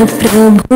सिद्धिविनायक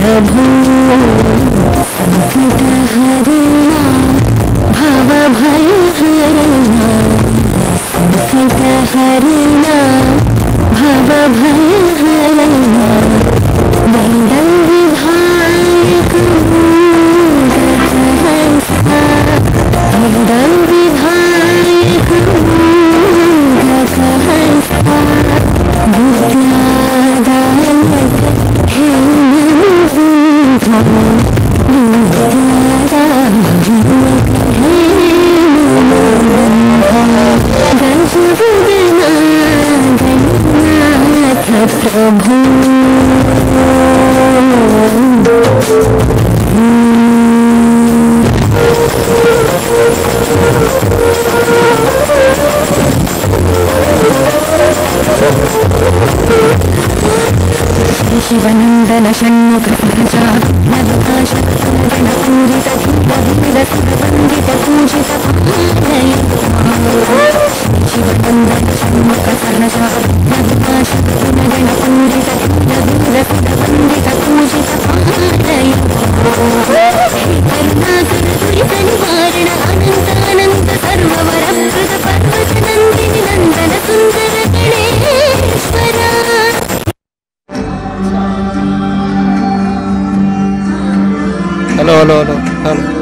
प्रभु संकट हरिया भव भय हरिया संकट हरिया भव भय हरिया मंगल Shivnandan षण्मुखनसा मधुकाशकूजितवण्डितपूजित Shivnandan षण्मुखनसा मधुकाशक पुनद hello hello hello.